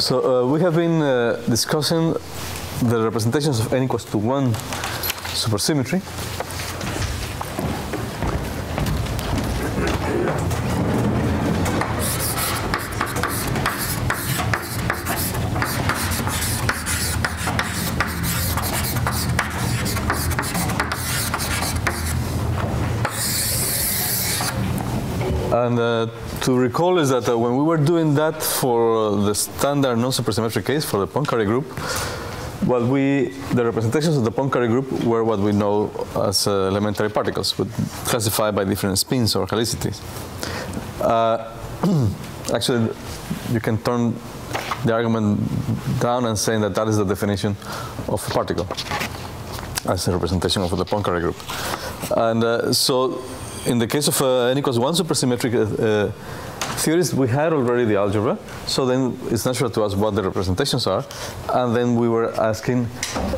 So uh, we have been uh, discussing the representations of n equals to 1 supersymmetry. To recall is that uh, when we were doing that for the standard non-supersymmetric case for the Poincare group, well, we the representations of the Poincare group were what we know as uh, elementary particles, but classified by different spins or helicities. Uh, actually, you can turn the argument down and saying that that is the definition of a particle as a representation of the Poincare group. And uh, so in the case of uh, n equals 1 supersymmetric uh, theories, we had already the algebra. So then it's natural to ask what the representations are. And then we were asking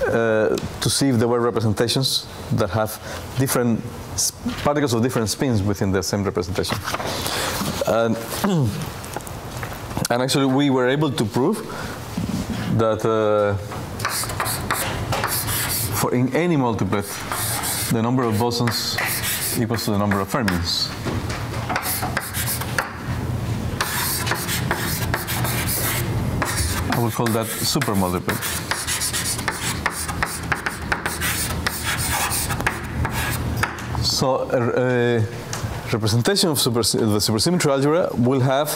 uh, to see if there were representations that have different particles of different spins within the same representation. And, and actually, we were able to prove that uh, for in any multiplet, the number of bosons equals to the number of fermions. Will call that super supermultiplet. So a, a representation of super, the supersymmetry algebra will have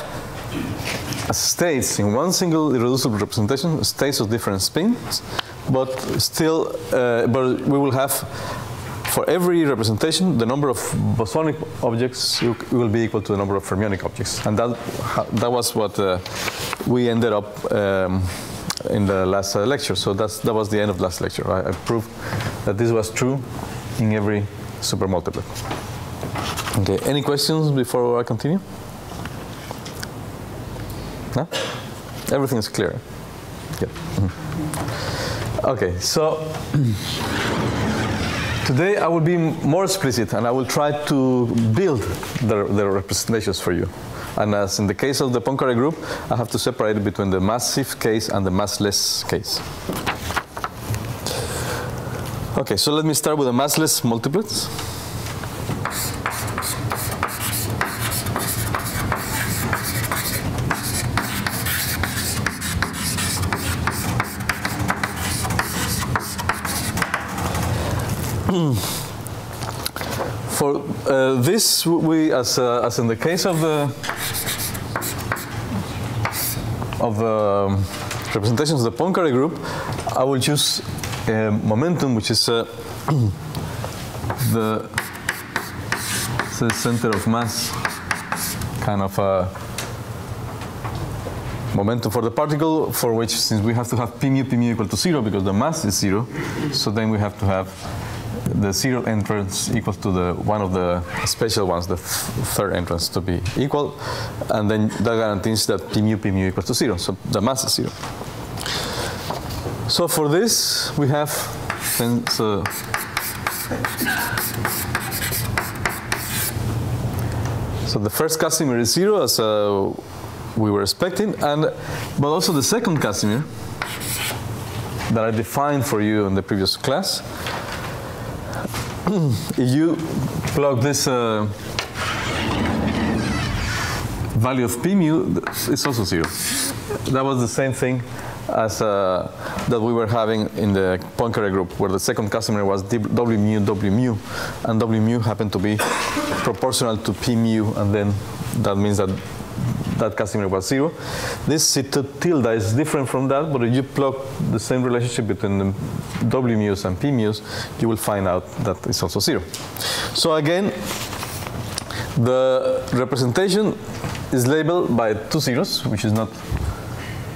states in one single irreducible representation, states of different spins, but still, uh, but we will have for every representation, the number of bosonic objects will be equal to the number of fermionic objects. And that, that was what uh, we ended up um, in the last uh, lecture. So that's, that was the end of last lecture. I, I proved that this was true in every supermultiplet. Okay, any questions before I continue? No? Everything is clear. Yeah. Mm -hmm. Okay, so Today I will be more explicit and I will try to build the, the representations for you. And as in the case of the Poincare group, I have to separate between the massive case and the massless case. Okay, so let me start with the massless multiplets. For uh, this, we, as, uh, as in the case of the of the representations of the Poincare group, I will choose uh, momentum, which is uh, the, the center of mass kind of a momentum for the particle, for which since we have to have p mu p mu equal to zero because the mass is zero, so then we have to have the zero entrance equals to the one of the special ones, the third entrance to be equal, and then that guarantees that p mu p mu equals to zero, so the mass is zero. So for this, we have so so the first Casimir is zero as uh, we were expecting, and but also the second Casimir that I defined for you in the previous class you plug this uh, value of p mu, it's also zero. That was the same thing as uh, that we were having in the Poincare group, where the second Casimir was w mu w mu, and w mu happened to be proportional to p mu, and then that means that that Casimir was zero. This C uh, tilde is different from that, but if you plug the same relationship between the W mu's and P mu's, you will find out that it's also zero. So again, the representation is labeled by two zeros, which is not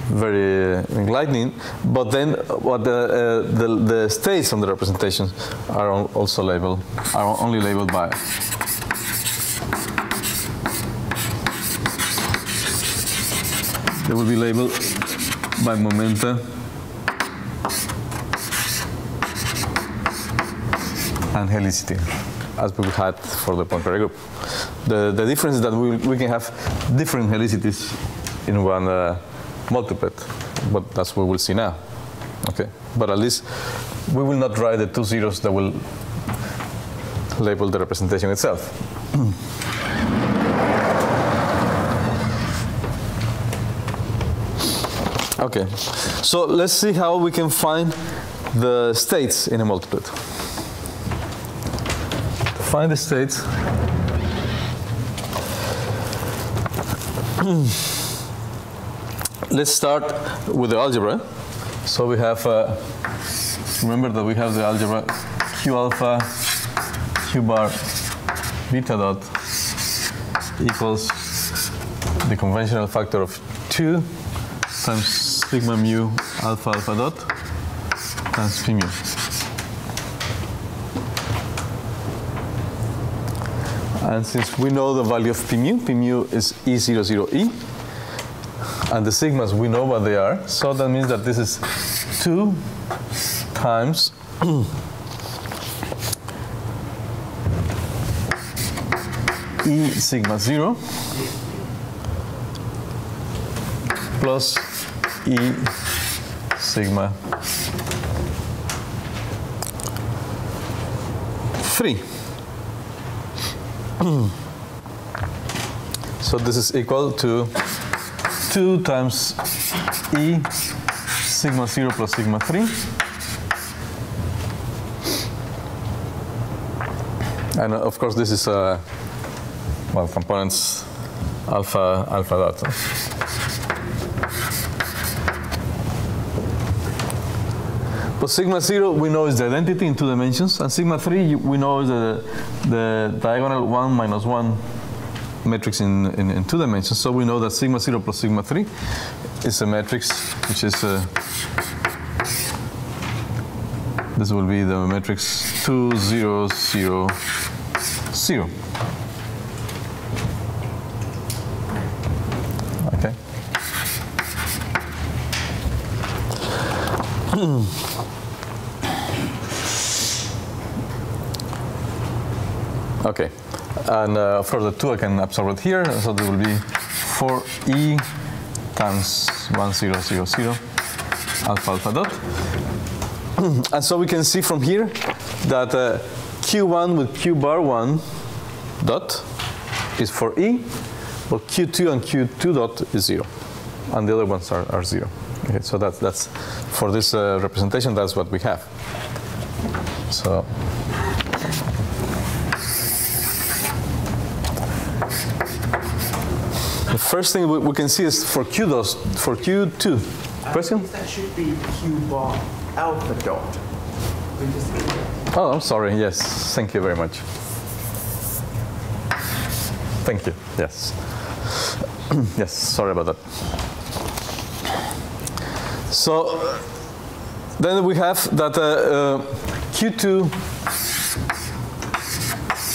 very uh, enlightening, but then what the, uh, the, the states on the representation are also labeled, are only labeled by they will be labeled by momenta and helicity, as we had for the Poincare group. The, the difference is that we, we can have different helicities in one uh, multiplet. But that's what we'll see now. Okay, but at least we will not write the two zeros that will label the representation itself. okay, so let's see how we can find the states in a multiplet. To find the states, let's start with the algebra. So we have, uh, remember that we have the algebra q alpha, q bar, beta dot equals the conventional factor of 2 times sigma mu alpha alpha dot times p mu. And since we know the value of p mu, p mu is E00E, and the sigmas, we know what they are. So that means that this is 2 times E sigma 0 plus E sigma 3. so this is equal to 2 times E sigma 0 plus sigma 3. And uh, of course, this is, uh, well, components alpha, alpha dot. But sigma 0 we know is the identity in two dimensions, and sigma 3 we know is the, the diagonal 1 minus 1 matrix in, in, in, two dimensions. So we know that sigma 0 plus sigma 3 is a matrix which is, uh, this will be the matrix 2, 0, 0, 0. Okay. okay. And uh, of course, the 2 I can absorb it here. So there will be 4e times 1000 alpha alpha dot. and so we can see from here that uh, q1 with q bar 1 dot is for e, but q2 and q2 dot is 0. And the other ones are, are 0. Okay, so that's, that's for this uh, representation, that's what we have. So first thing we, we can see is for Q dos, for Q2. Question? That should be Q bar alpha dot. Oh, I'm sorry. Yes. Thank you very much. Thank you. Yes. yes. Sorry about that. So then we have that uh, uh, Q2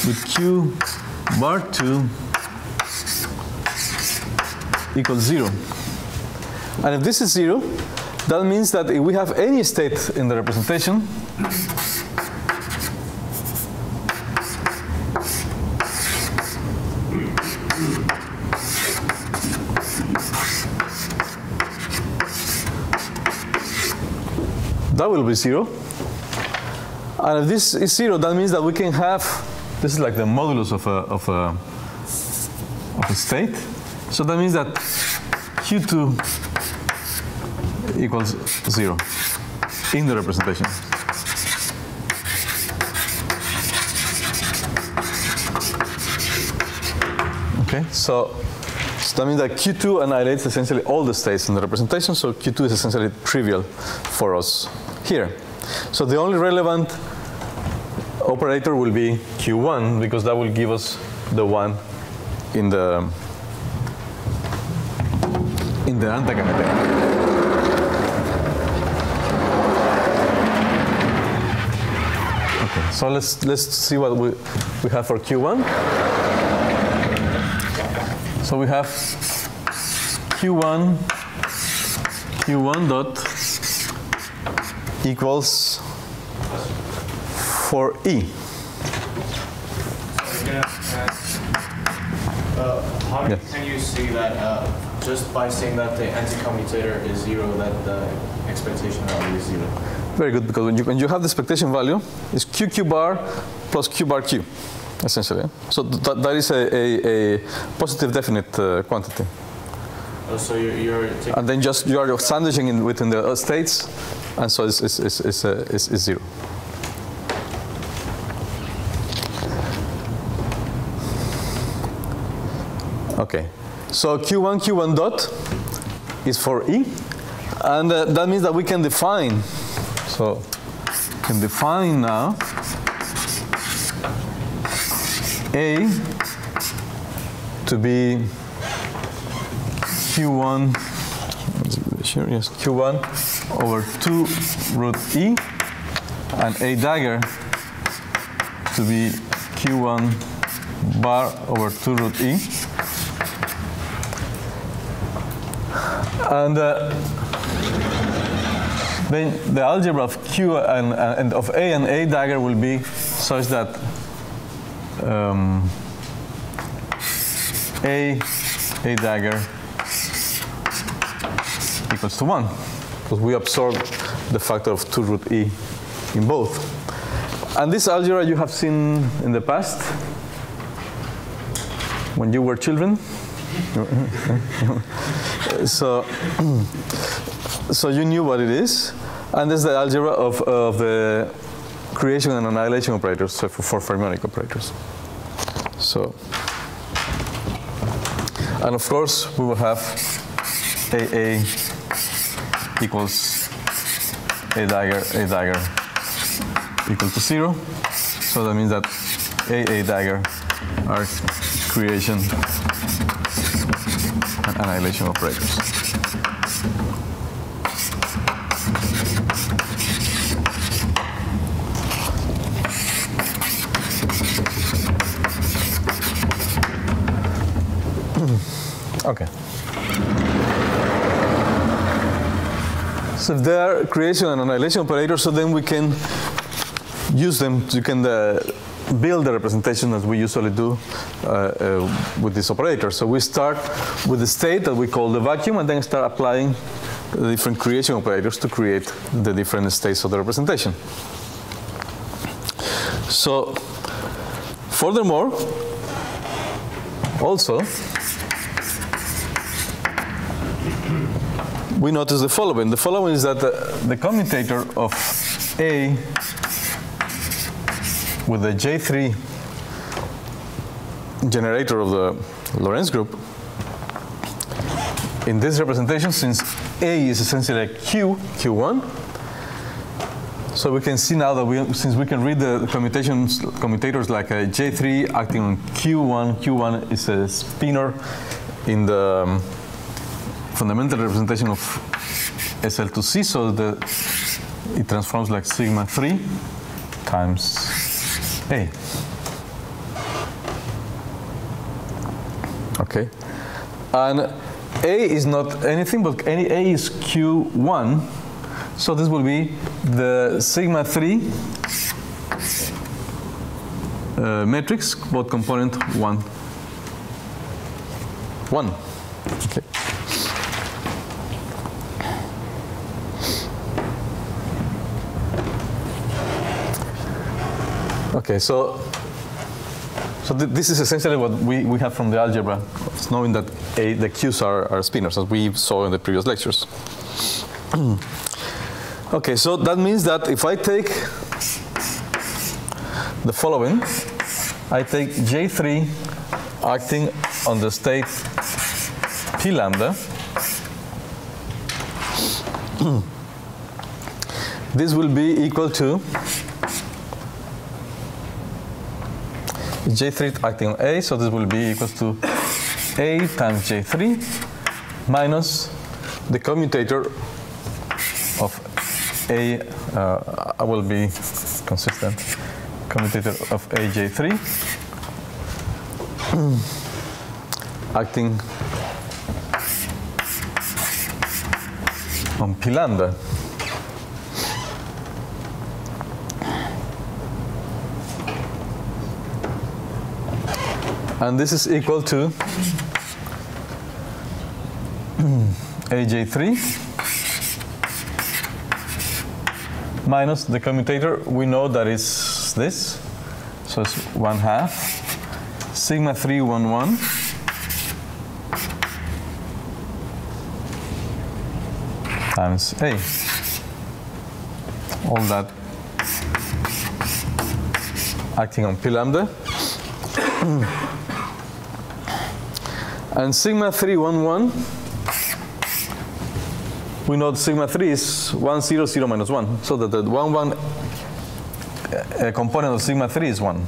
with Q bar 2 equals 0. And if this is 0, that means that if we have any state in the representation, that will be 0. And if this is 0, that means that we can have, this is like the modulus of a, of a, of a state. So that means that Q2 equals 0 in the representation. Okay, so, so that means that Q2 annihilates essentially all the states in the representation, so Q2 is essentially trivial for us here. So the only relevant operator will be Q1 because that will give us the one in the in the antagamete. Okay, so let's let's see what we we have for Q1. So we have Q1 Q1 dot equals 4e. Uh, how Yeah. can you see that uh, just by saying that the anti-commutator is zero, that the expectation value is zero? Very good, because when you, when you have the expectation value, it's q q bar plus q bar q, essentially. So that, that is a, a, a positive definite uh, quantity. Oh, so you're, you're taking And then just you are sandwiching in within the states, and so it's, it's, it's, it's, uh, it's, it's zero. Okay, so Q1, Q1 dot is for E, and uh, that means that we can define, so can define now A to be Q1, sure, yes, Q1 over 2 root E, and A dagger to be Q1 bar over 2 root E. And uh, then the algebra of Q and, and of A and A dagger will be such that um, A, A dagger equals to 1 because we absorb the factor of 2 root e in both. And this algebra you have seen in the past when you were children. so, so you knew what it is. And this is the algebra of, of the creation and annihilation operators so for, for fermionic operators. So, and of course we will have AA equals a dagger, a dagger equal to zero. So that means that a, a dagger are creation and annihilation operators. okay. So if they are creation and annihilation operators, so then we can use them. You can uh, build the representation as we usually do Uh, uh, with this operator. So we start with the state that we call the vacuum, and then start applying the different creation operators to create the different states of the representation. So, furthermore, also, we notice the following. The following is that the, the commutator of A with the J3 generator of the Lorentz group, in this representation, since A is essentially a Q, Q1, so we can see now that we, since we can read the commutations, commutators like a J3 acting on Q1, Q1 is a spinor in the um, fundamental representation of SL2C, so the, it transforms like sigma 3 times A. Okay. And A is not anything, but any A is Q1, so this will be the sigma 3 uh, matrix, both component 1. 1. Okay. Okay, so so th this is essentially what we, we have from the algebra, it's knowing that a, the q's are, are spinors, as we saw in the previous lectures. okay, so that means that if I take the following, I take J3 acting on the state P lambda. this will be equal to J3 acting on A, so this will be equal to A times J3 minus the commutator of A, uh, I will be consistent, commutator of AJ3 acting on P lambda. And this is equal to aj3 minus the commutator. We know that it's this. So it's 1 half sigma 3 1 1 times A. All that acting on P lambda. and sigma 311, we know sigma 3 is 1, 0, 0 minus 1. So that the 1, 1 uh, component of sigma 3 is 1.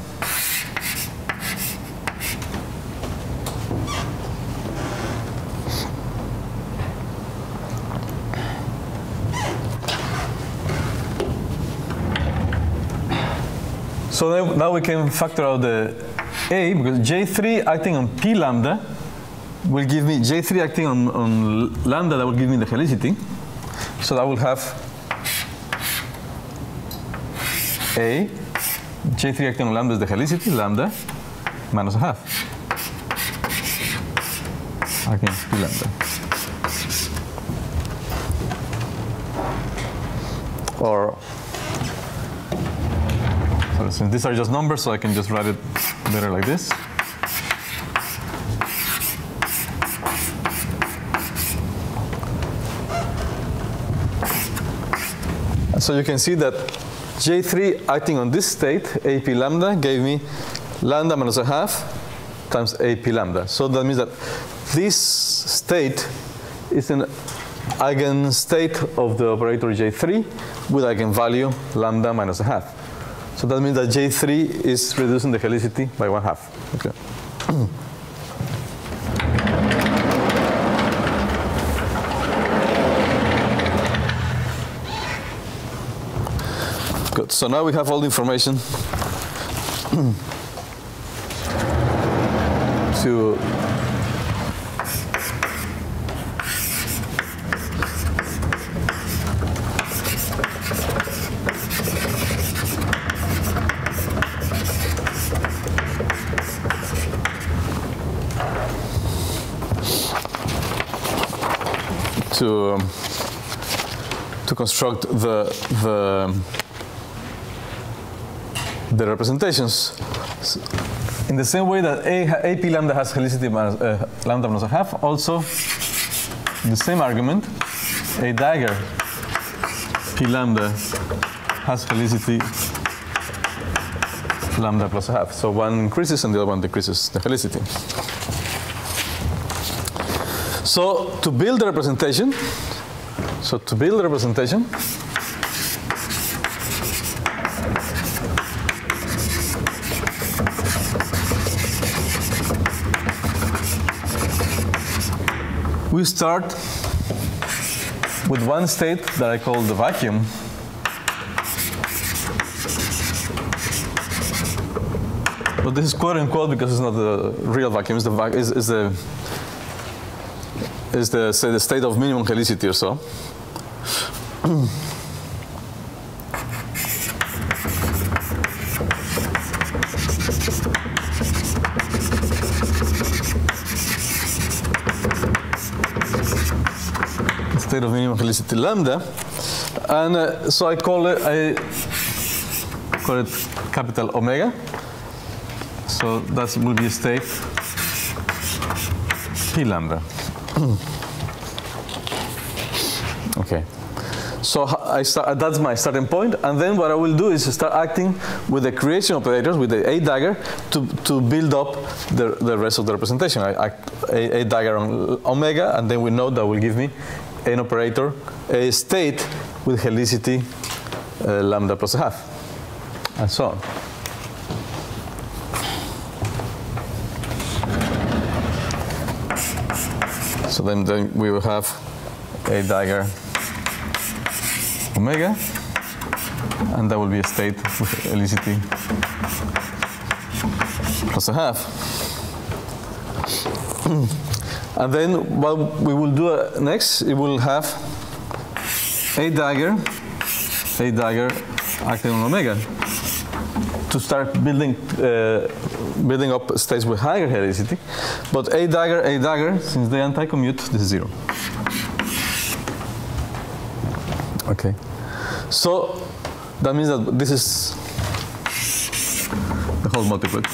So now, now we can factor out the A because J3 acting on P lambda will give me J3 acting on, on lambda that will give me the helicity. So I will have A, J3 acting on lambda is the helicity, lambda minus a half. On P lambda. Or so since these are just numbers, so I can just write it better like this. So you can see that J3 acting on this state, AP lambda, gave me lambda minus a half times AP lambda. So that means that this state is an eigenstate of the operator J3 with eigenvalue lambda minus a half. So that means that J3 is reducing the helicity by one half. Okay. Good. So now we have all the information to to um, to construct the the the representations S- in the same way that A, AP lambda has helicity minus, uh, lambda minus a half. Also, the same argument, A dagger P lambda has helicity lambda plus a half. So one increases and the other one decreases the helicity. So to build the representation, so to build the representation, we start with one state that I call the vacuum. But this is quote unquote because it's not the real vacuum. It's the is, is the is the say the state of minimum helicity or so. state of minimum helicity lambda, and uh, so I call it I call it capital omega. So that will be a state p lambda. okay. So start, that's my starting point, and then what I will do is start acting with the creation operators, with the A dagger, to, to build up the, the rest of the representation. I act A, A dagger on omega, and then we know that will give me an operator, a state with helicity uh, lambda plus half, and so on. So then, then we will have a dagger omega, and that will be a state with helicity plus a half. and then what we will do next, it will have a dagger, a dagger acting on omega, to to start building uh, building up states with higher helicity. But A dagger, A dagger, since they anti-commute, this is zero. Okay. So that means that this is the whole multiplet.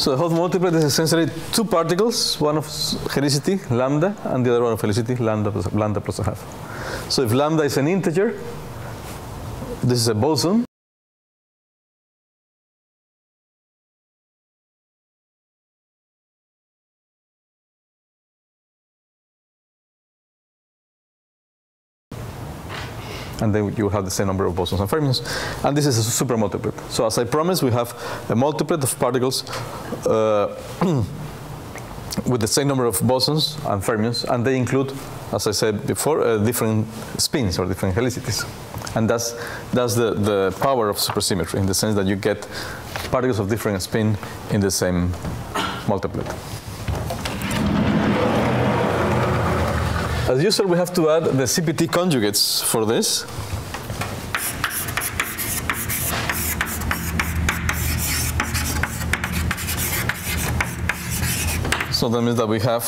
So the whole multiplet is essentially two particles, one of helicity, lambda, and the other one of helicity, lambda plus, lambda plus a half. So if lambda is an integer, this is a boson. And then you have the same number of bosons and fermions. And this is a super multiplet. So as I promised, we have a multiplet of particles uh, with the same number of bosons and fermions, and they include, as I said before, uh, different spins or different helicities. And that's, that's the, the power of supersymmetry in the sense that you get particles of different spin in the same multiplet. As usual, we have to add the CPT conjugates for this. So that means that we have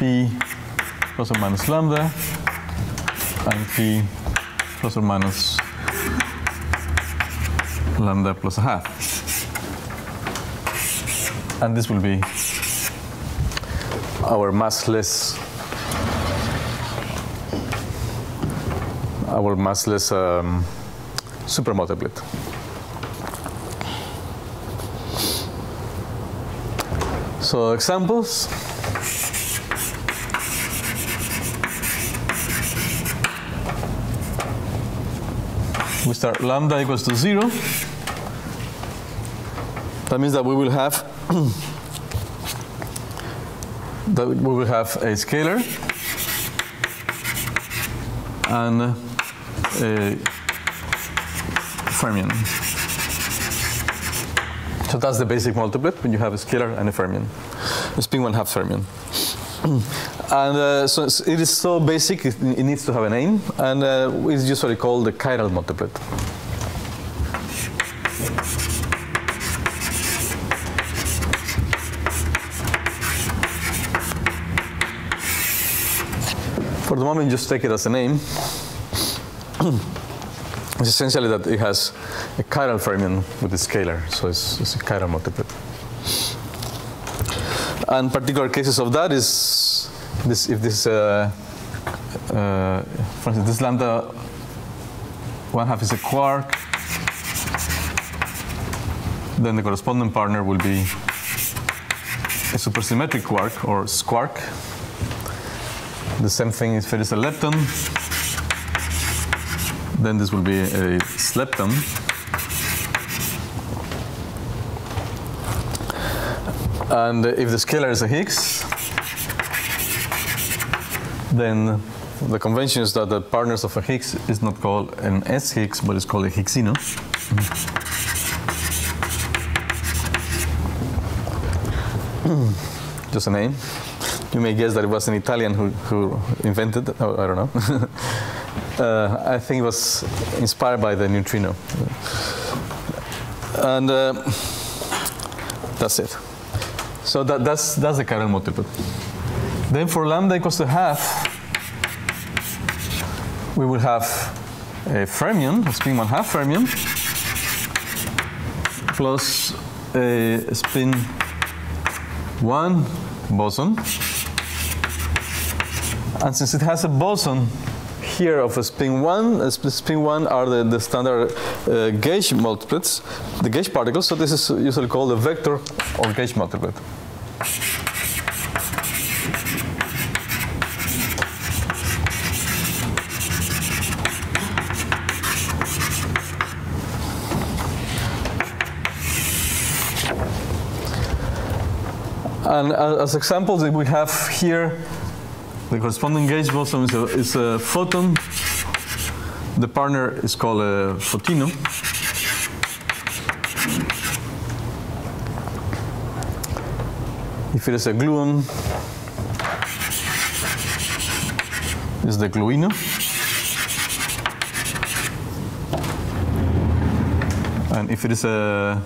P plus or minus lambda and P plus or minus lambda plus a half. And this will be our massless our massless um, supermultiplet. So examples. We start lambda equals to zero. That means that we will have that we will have a scalar and a fermion. So that's the basic multiplet when you have a scalar and a fermion. A spin one half fermion. and uh, so it is so basic, it, it, needs to have a name, and uh, it's usually called the chiral multiplet. Moment, just take it as a name. it's essentially that it has a chiral fermion with a scalar, so it's, it's a chiral multiplet. And particular cases of that is this if this, uh, uh, for instance, this lambda one half is a quark, then the corresponding partner will be a supersymmetric quark or squark. The same thing if it is a lepton, then this will be a slepton. And if the scalar is a Higgs, then the convention is that the partners of a Higgs is not called an S Higgs, but it's called a Higgsino. Just a name. You may guess that it was an Italian who, who invented it. Oh, I don't know. uh, I think it was inspired by the neutrino. And uh, that's it. So that, that's, that's the chiral multiplet. Then for lambda equals to half, we will have a fermion, a spin one half fermion, plus a spin one boson. And since it has a boson here of a spin one, a spin one are the, the standard uh, gauge multiplets, the gauge particles. So this is usually called a vector or gauge multiplet. And as examples, we have here the corresponding gauge boson is a, is a photon. The partner is called a photino. If it is a gluon, is the gluino. And if it is a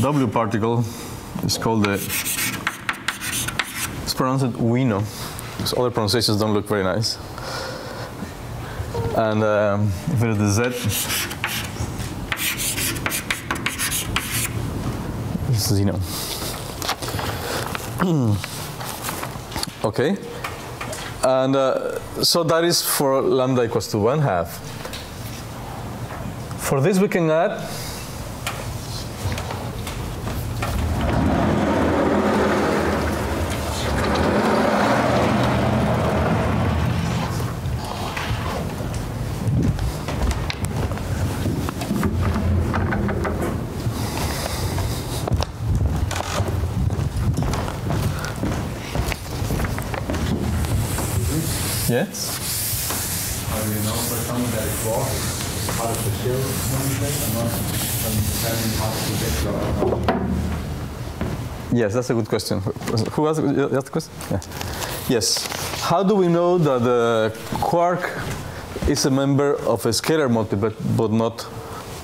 W particle, it's called the, it's pronounced wino. Because other pronunciations don't look very nice. And um, if it is the Z, it's zino. okay. And uh, so that is for lambda equals to 1 half. For this we can add That was part of the not Yes, that's a good question. Who asked the question? Yeah. Yes. How do we know that the quark is a member of a scalar multiplet but not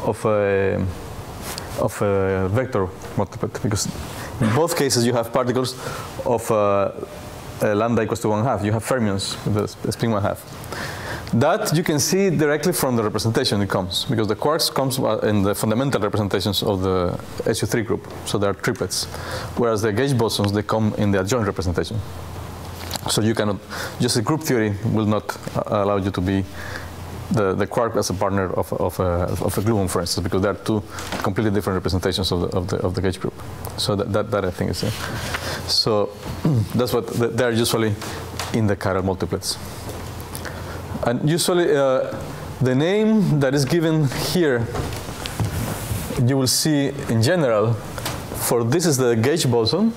of a of a vector multiplet? Because in both cases you have particles of uh, uh, lambda equals to one half. You have fermions with the sp- spin one half. That you can see directly from the representation it comes, because the quarks comes in the fundamental representations of the SU3 group, so they are triplets, whereas the gauge bosons they come in the adjoint representation. So you cannot, just a group theory will not uh, allow you to be the, the quark as a partner of, of, a, of a gluon, for instance, because there are two completely different representations of the, of the, of the gauge group. So that, that, that I think is it. So that's what, they are usually in the chiral multiplets. And usually uh, the name that is given here, you will see in general, for this is the gauge boson,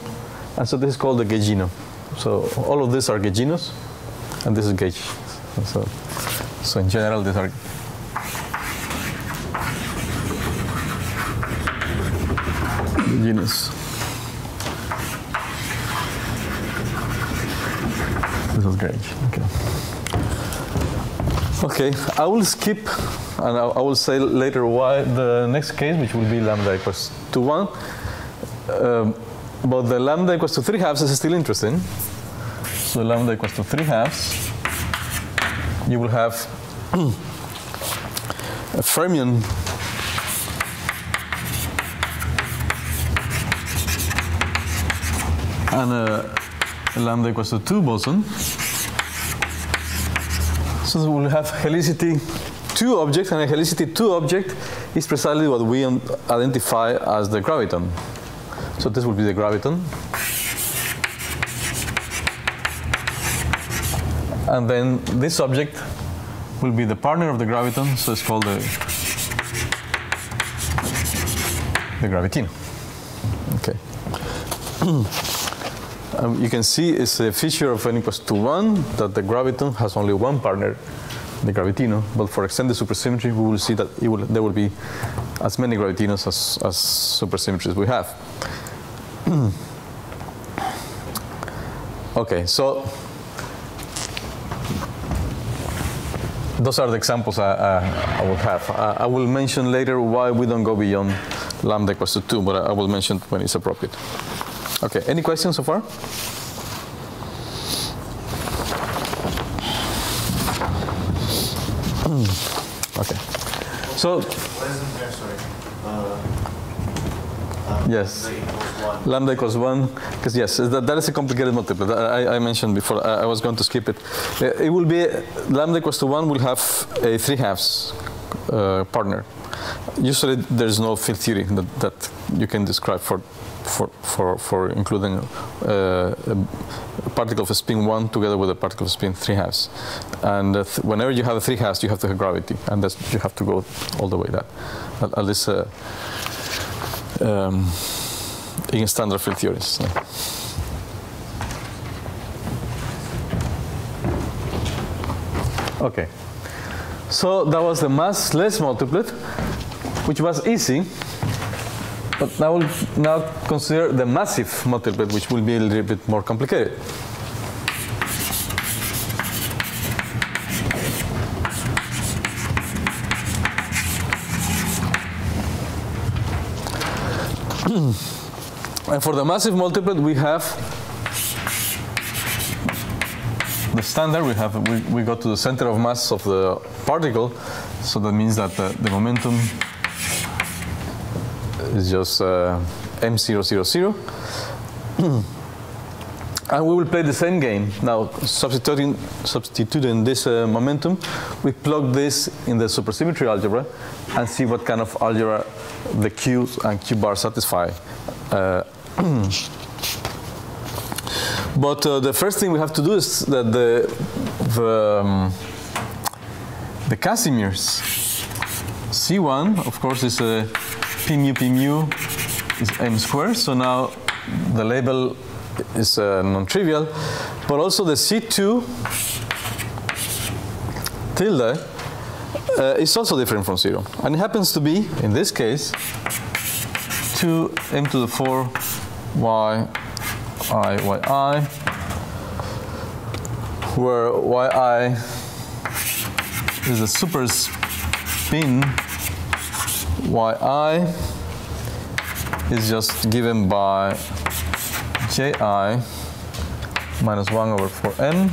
and so this is called the gaugino. So all of these are gauginos, and this is gauge. So, so in general, these are gauginos. This is gauge. Okay. Okay, I will skip, and I, I will say later why the next case, which will be lambda equals to one. Um, but the lambda equals to 3 halves is still interesting. So lambda equals to 3 halves. You will have a fermion and a, a lambda equals to 2 boson. So we'll have helicity 2 object, and a helicity 2 object is precisely what we identify as the graviton. So this will be the graviton. And then this object will be the partner of the graviton, so it's called the, the gravitino. Okay. Um, you can see it's a feature of n equals to 1 that the graviton has only one partner, the gravitino. But for extended supersymmetry, we will see that will, there will be as many gravitinos as, as supersymmetries we have. okay, so those are the examples I, I, will have. I, I will mention later why we don't go beyond lambda equals to 2, but I, I will mention when it's appropriate. Okay, any questions so far? Hmm, okay. So, Wasn't there, sorry. Uh, yes. Lambda equals 1, because yes, that, that is a complicated multiplet. I, I mentioned before, I, I was going to skip it. Uh, It will be, lambda equals to 1 will have a 3 halves uh, partner. Usually there's no field theory that, that you can describe for, for, for, for including uh, a particle of spin 1 together with a particle of spin 3 halves. And uh, whenever you have a 3 halves, you have to have gravity, and that's, you have to go all the way that. At, at least uh, um, in standard field theories. Okay, so that was the massless multiplet, which was easy. But now we'll now consider the massive multiplet, which will be a little bit more complicated. And for the massive multiplet, we have the standard. We have we, we go to the center of mass of the particle, so that means that the, the momentum is just uh, m000. And we will play the same game. Now, substituting, substituting this uh, momentum, we plug this in the supersymmetry algebra and see what kind of algebra the Q and Q bar satisfy. Uh, but uh, the first thing we have to do is that the, the, um, the Casimirs C1, of course, is a p mu p mu is m squared. So now the label is uh, non-trivial, but also the C2 tilde uh, is also different from zero. And it happens to be, in this case, 2 m to the 4 y i y i, where y i is a super spin y i is just given by ji minus 1 over 4n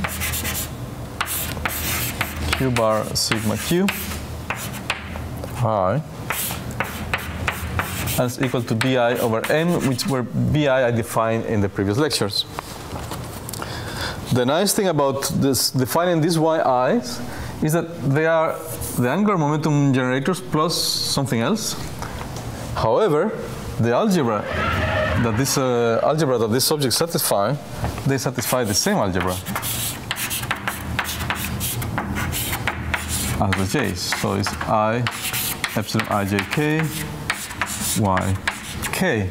q bar sigma q i and it's equal to bi over n, which were bi I defined in the previous lectures. The nice thing about this defining these yi's is that they are the angular momentum generators plus something else. However, the algebra that this uh, algebra that these objects satisfy, they satisfy the same algebra as the j's. So it's i epsilon i j k y k.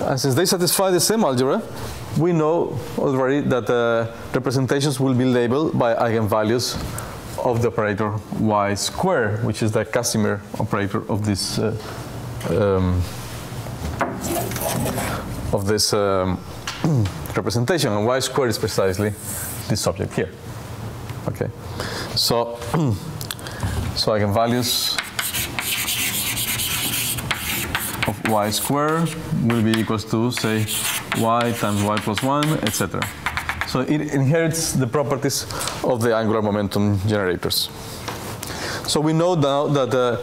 And since they satisfy the same algebra, we know already that the representations will be labeled by eigenvalues of the operator y square, which is the Casimir operator of this uh, um, of this um, representation. And y squared is precisely this object here. Okay, so so eigenvalues of y squared will be equals to say y times y plus 1, etc. So it inherits the properties of the angular momentum generators. So we know now that, uh,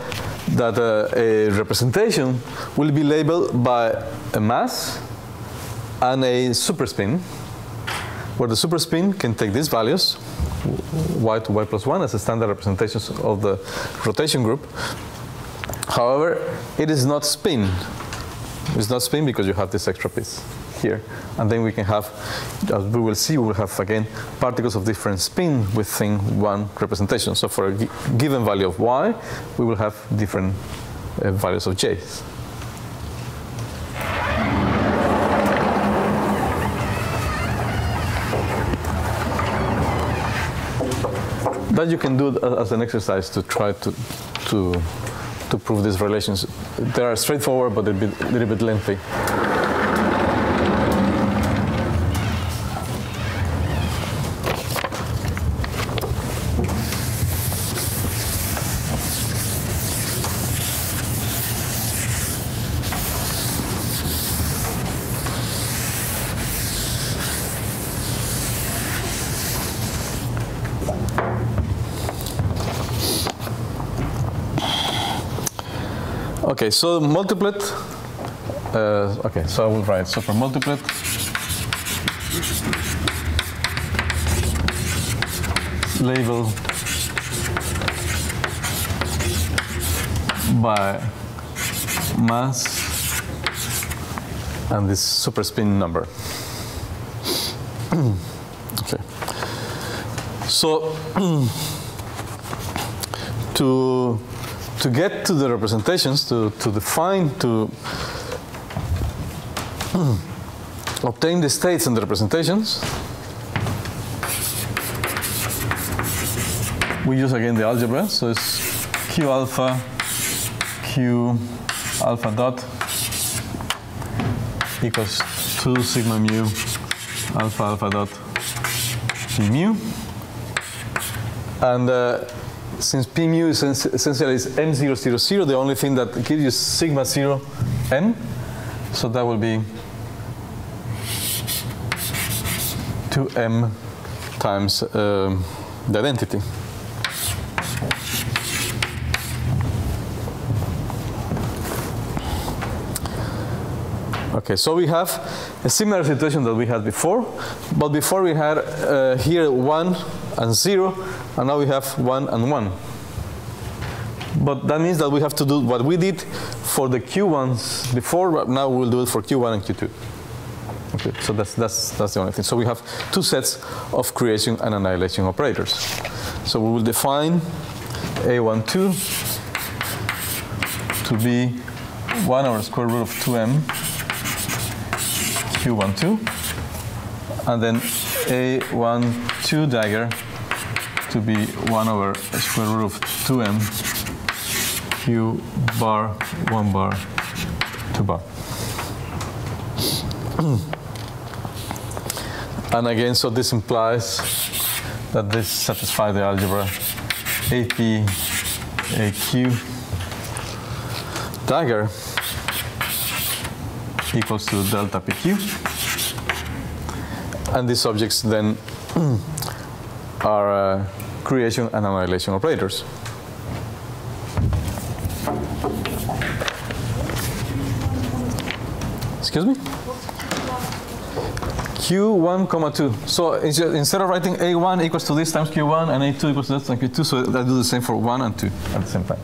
that a representation will be labeled by a mass and a superspin, where the superspin can take these values, y to y plus 1 as a standard representations of the rotation group. However, it is not spin. It's not spin because you have this extra piece here. And then we can have, as we will see, we will have again particles of different spin within one representation. So for a given value of y, we will have different uh, values of j's. That you can do as an exercise to try to, to, to prove these relations. They are straightforward, but a bit, a little bit lengthy. Okay, so multiplet. Uh, okay, so I will write. So for multiplet, label by mass and this superspin number. okay. So to to get to the representations, to, to define, to obtain the states and the representations, we use again the algebra. So it's q alpha, q alpha dot equals 2 sigma mu alpha alpha dot mu. And uh, since p mu is essentially is m000, the only thing that gives you sigma 0 m. So that will be 2m times um, the identity. Okay, so we have a similar situation that we had before, but before we had uh, here 1 and 0, and now we have 1 and 1. But that means that we have to do what we did for the Q1s before, but now we'll do it for Q1 and Q2. Okay, so that's, that's, that's the only thing. So we have two sets of creation and annihilation operators. So we will define A12 to be 1 over square root of 2m Q12, and then A12 dagger to be 1 over square root of 2m Q bar 1 bar 2 bar. and again, so this implies that this satisfies the algebra AP AQ dagger equals to delta PQ. And these objects then are uh, creation and annihilation operators. Excuse me? Q1, comma 2. So instead of writing A1 equals to this times Q1 and A2 equals to this times Q2, so I do the same for 1 and 2 at the same time.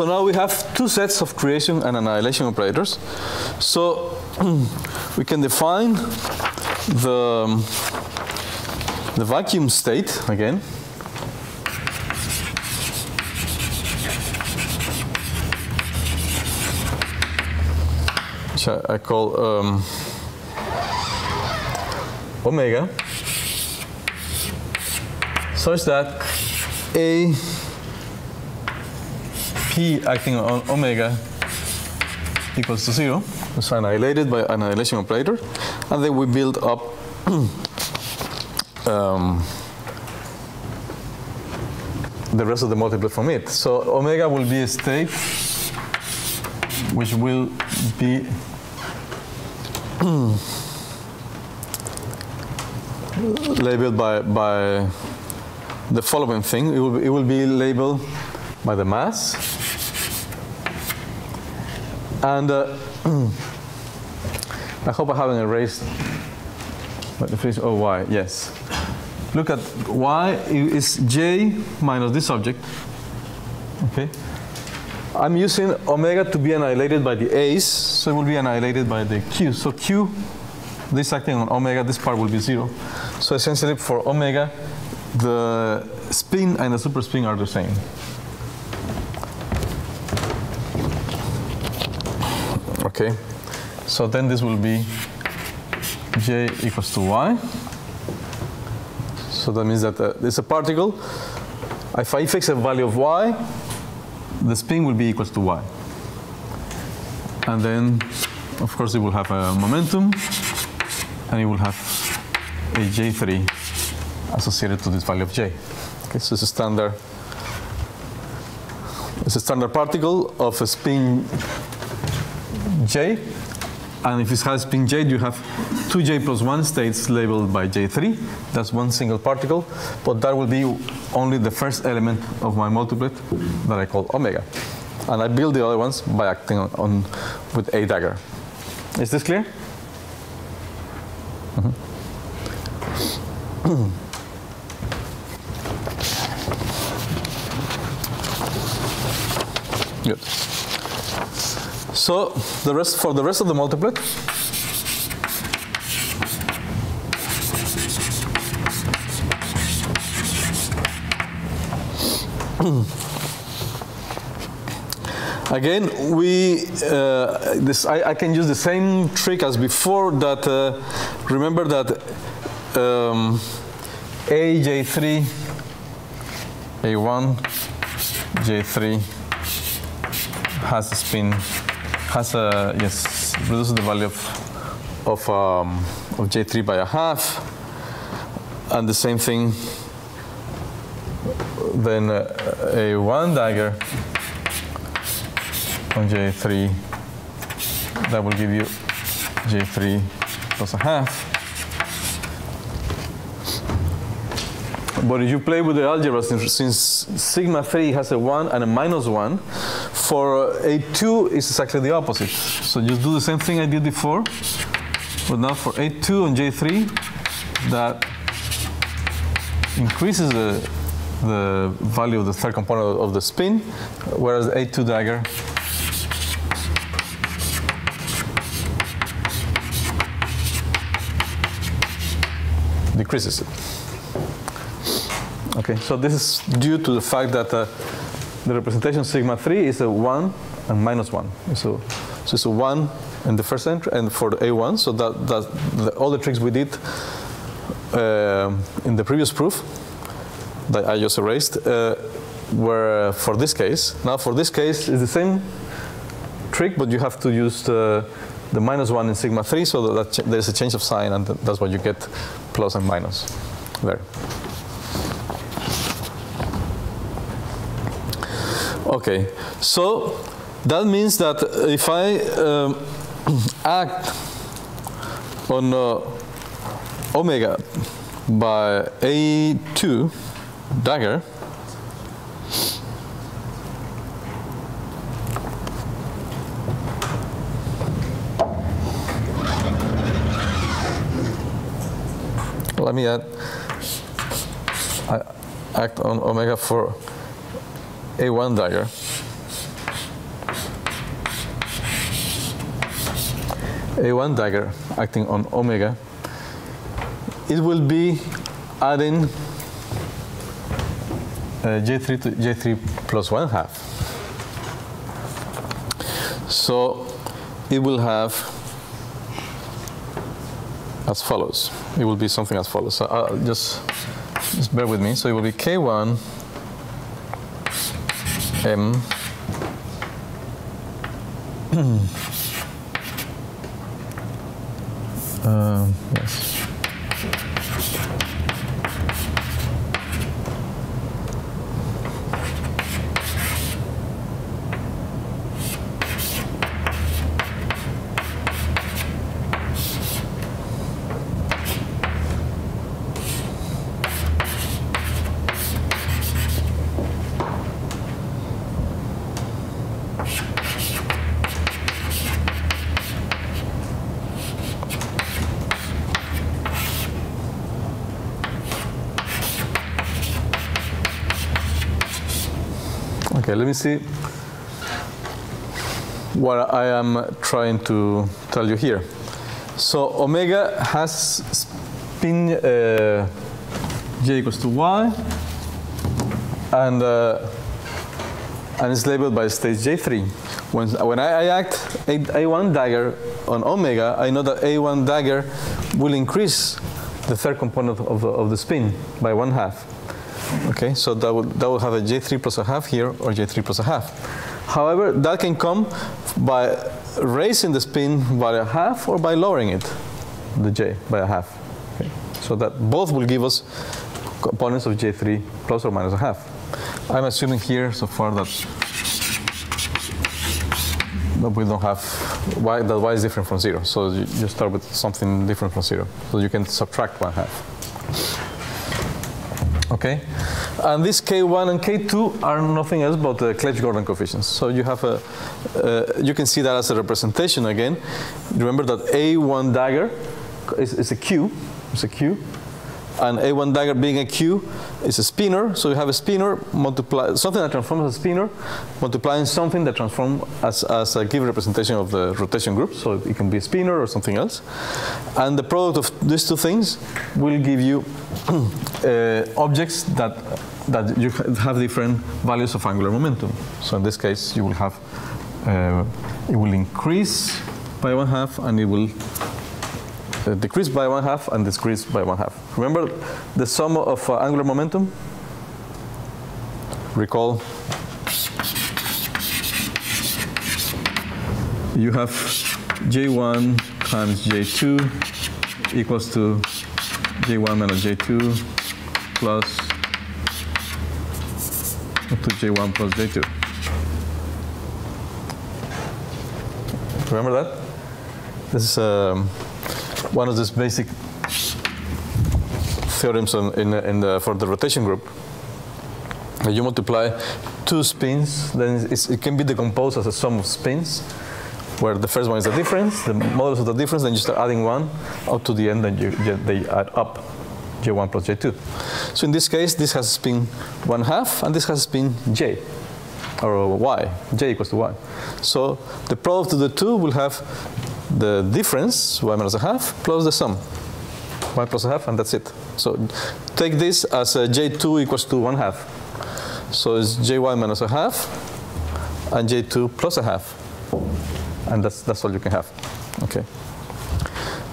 So now we have two sets of creation and annihilation operators. So we can define the the vacuum state again. Which I, I call um, omega such that a p acting on omega equals to zero is annihilated by annihilation operator and then we build up um, the rest of the multiplet from it so omega will be a state which will be labeled by, by the following thing. It will, be, it will be labeled by the mass. And uh, I hope I haven't erased the phrase oh y, yes. Look at y is j minus this object. Okay. I'm using omega to be annihilated by the a's, so it will be annihilated by the q. So q, this acting on omega, this part will be zero. So essentially for omega, the spin and the superspin are the same. Okay, so then this will be j equals to y. So that means that uh, there's a particle. If I fix a value of y, the spin will be equals to y. And then, of course, it will have a momentum, and it will have a J3 associated to this value of J. Okay, so it's a standard, it's a standard particle of a spin J, and if it has spin J, you have two J plus one states labeled by J3. That's one single particle, but that will be only the first element of my multiplet that I call omega. And I build the other ones by acting on, on with a dagger. Is this clear? Mm -hmm. So the rest for the rest of the multiplet, Again, we uh, this I, I can use the same trick as before. That uh, remember that um, AJ3, A1, J3 has a spin, has a yes reduces the value of of um, of J3 by a half, and the same thing. Then uh, A1 dagger on J3, that will give you J3 plus a half. But if you play with the algebra, since, since sigma 3 has a 1 and a minus 1, for A2 it's exactly the opposite. So just do the same thing I did before, but now for A2 on J3, that increases the, the value of the third component of the spin, whereas the A2 dagger decreases it. Okay, so this is due to the fact that uh, the representation sigma 3 is a 1 and minus 1. So, so it's a 1 in the first entry and for the A1, so that, that the, all the tricks we did uh, in the previous proof that I just erased uh, were for this case. Now for this case, it's the same trick, but you have to use the, the minus 1 in sigma 3, so that, that there's a change of sign, and that's what you get plus and minus there. Okay, so that means that if I um, act on uh, omega by A2 dagger, let me add, I act on omega for A1 dagger. A1 dagger acting on omega, it will be adding uh, J3 to J3 plus 1 half. So it will have as follows. It will be something as follows. So uh, just, just bear with me. So it will be K1 M uh, yes. Okay, let me see what I am trying to tell you here. So omega has spin uh, j equals to y, and uh, and it's labeled by stage j3. When when I, I act a, a1 dagger on omega, I know that a1 dagger will increase the third component of of the spin by one half. Okay, so that will, that will have a J3 plus a half here or J3 plus a half. However, that can come by raising the spin by a half or by lowering it, the J by a half. Okay. So that both will give us components of J3 plus or minus a half. I'm assuming here so far that, that we don't have y, that y is different from zero. So you, you start with something different from zero. So you can subtract one half. Okay, and this K1 and K2 are nothing else but the Clebsch-Gordan coefficients. So you have a, uh, you can see that as a representation again. Remember that A1 dagger is, is a Q, it's a Q, and A1 dagger being a Q is a spinor. So you have a spinor multiply something that transforms as a spinor, multiplying something that transforms as, as a given representation of the rotation group. So it can be a spinor or something else, and the product of these two things will give you uh, objects that that you have different values of angular momentum. So in this case, you will have uh, it will increase by one half and it will uh, decrease by one half and decrease by one half. Remember the sum of uh, angular momentum? Recall you have J1 times J2 equals to J1 minus J2 plus to J1 plus J2. Remember that? This is um, one of these basic theorems in, in, in the, for the rotation group. You multiply two spins, then it can be decomposed as a sum of spins, where the first one is the difference, the modulus of the difference, then you start adding one up to the end, and you, they add up j1 plus j2. So in this case, this has spin one half, and this has spin j, or y, j equals to y. So the product of the two will have the difference, y minus a half, plus the sum, y plus a half, and that's it. So take this as J2 equals to one half. So it's jy minus a half, and j2 plus a half. And that's, that's all you can have. Okay.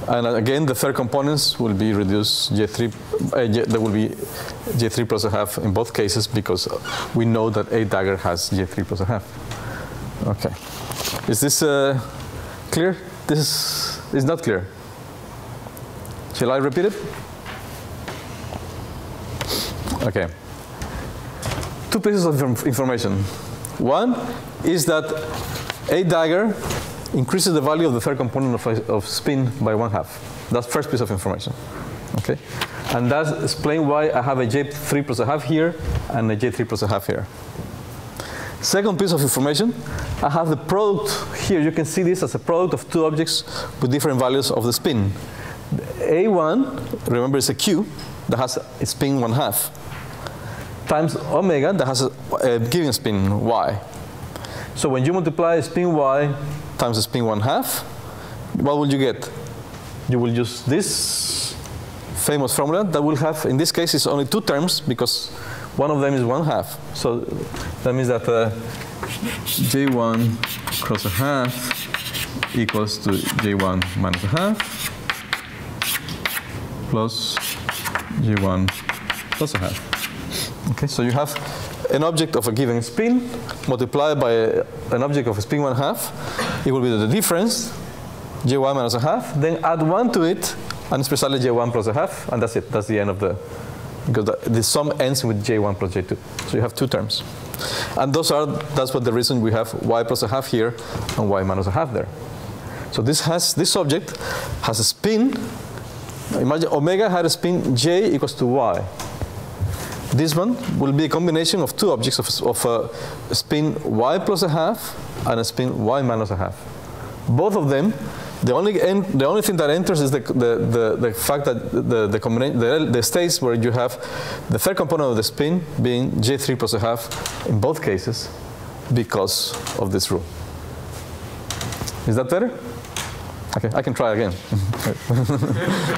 And again, the third components will be reduced J3. Uh, J, there will be J3 plus a half in both cases because we know that A dagger has J3 plus a half. Okay. Is this uh, clear? This is, is not clear. Shall I repeat it? Okay. Two pieces of information. One is that A dagger increases the value of the third component of, of spin by one half. That's first piece of information. Okay? And that explains why I have a J3 plus a half here and a J3 plus a half here. Second piece of information, I have the product here. You can see this as a product of two objects with different values of the spin. A1, remember, is a Q that has a spin one half, times omega that has a, a given spin y. So when you multiply spin y times the spin one half, what will you get? You will use this famous formula that will have, in this case, it's only two terms because one of them is one half. So that means that uh, J1 cross a half equals to J1 minus a half plus J1 plus a half. Okay, so you have an object of a given spin multiplied by an object of a spin one half it will be the difference, j1 minus a half, then add 1 to it, and especially j1 plus a half, and that's it. That's the end of the, because the, the sum ends with j1 plus j2. So you have two terms. And those are, that's what the reason we have y plus a half here and y minus a half there. So this has, this object has a spin, imagine omega had a spin j equals to y. This one will be a combination of two objects of, of a spin y plus a half and a spin y minus a half. Both of them, the only, the only thing that enters is the, the, the, the fact that the, the, the, the states where you have the third component of the spin being j3 plus a half in both cases because of this rule. Is that better? Okay, I can try again.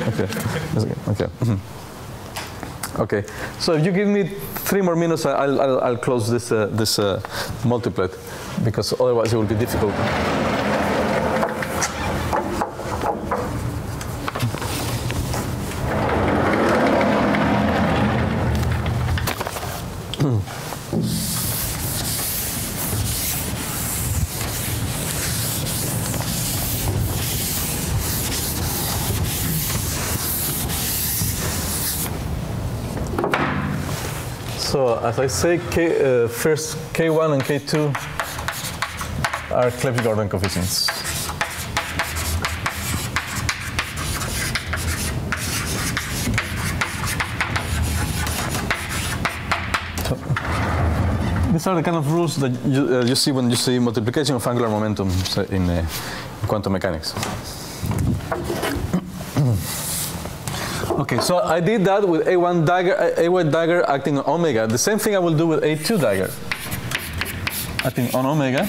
okay. Okay. Okay, so if you give me three more minutes, I'll, I'll, I'll close this, uh, this uh, multiplet because otherwise it will be difficult. So as I say, K, uh, first K1 and K2 are Clebsch-Gordan coefficients. These are the kind of rules that you, uh, you see when you see multiplication of angular momentum in uh, quantum mechanics. Okay, so I did that with A1 dagger, A1 dagger acting on omega. The same thing I will do with A2 dagger acting on omega.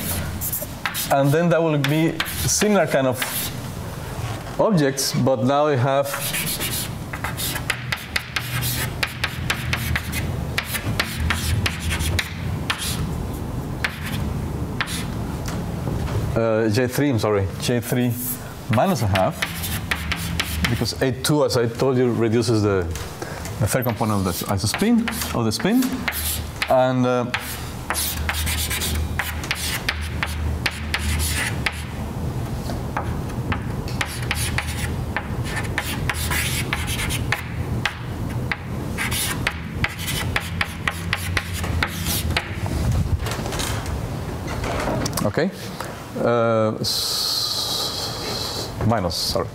And then that will be similar kind of objects, but now I have uh, J3, I'm sorry, J3 minus a half, because A2, as I told you, reduces the, the third component of the isospin, of the spin, and uh, Okay. Uh, minus, sorry.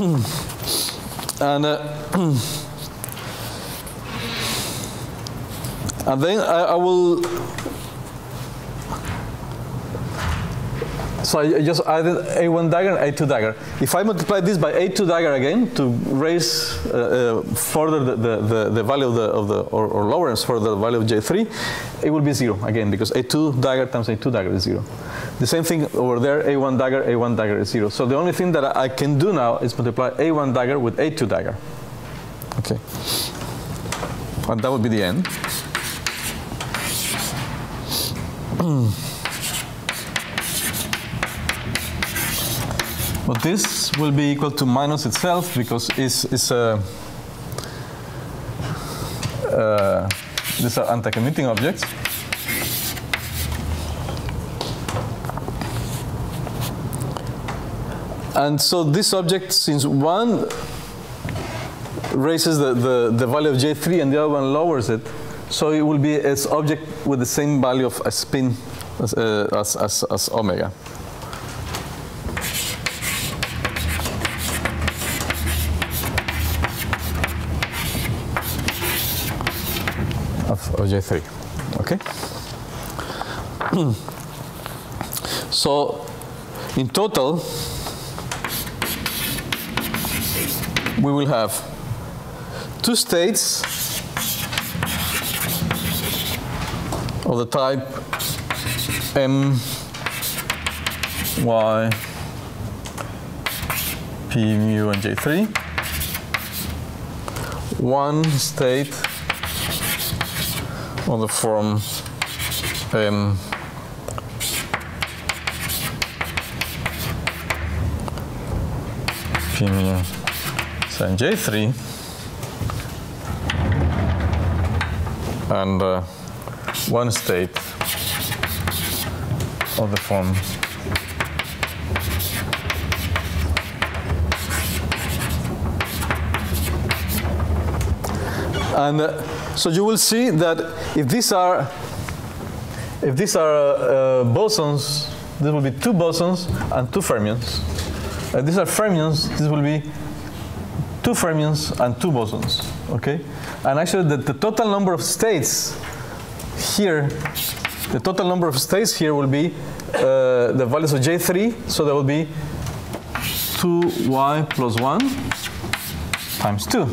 And uh, and then I, I will. So I just added A1 dagger and A2 dagger. If I multiply this by A2 dagger again to raise uh, uh, further the, the, the, the value of the, of the or, or lower further the value of J3, it will be zero again because A2 dagger times A2 dagger is zero. The same thing over there, A1 dagger, A1 dagger is zero. So the only thing that I can do now is multiply A1 dagger with A2 dagger. Okay. And that would be the end. But this will be equal to minus itself because it's, it's a, uh, these are anti-commuting objects. And so this object, since one raises the, the, the value of J3 and the other one lowers it, so it will be its object with the same value of a spin as, uh, as, as, as omega. of, of J3. Okay? so, in total, we will have two states of the type M, Y, P, mu, and J3. One state on the form um, P mu sin J3 and uh, one state of the form and uh, so you will see that if these are if these are uh, uh, bosons, this will be two bosons and two fermions. These are fermions, this will be two fermions and two bosons. Okay, and actually the, the total number of states here, the total number of states here will be uh, the values of J3. So there will be 2y plus 1 times 2.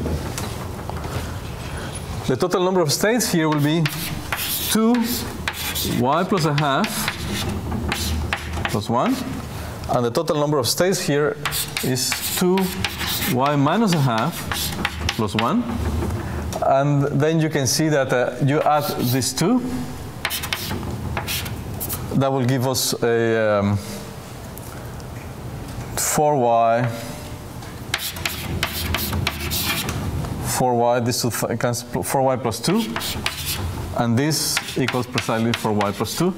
The total number of states here will be 2y plus a half plus 1. And the total number of states here is 2y minus a half plus 1. And then you can see that uh, you add these two. That will give us a um, 4y 4y, this 4y plus 2, and this equals precisely 4y plus 2.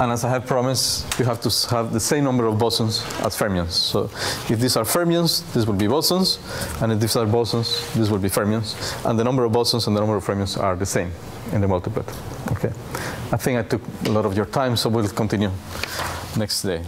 And as I have promised, you have to have the same number of bosons as fermions. So if these are fermions, this will be bosons, and if these are bosons, this will be fermions. And the number of bosons and the number of fermions are the same in the multiplet. Okay. I think I took a lot of your time, so we'll continue next day.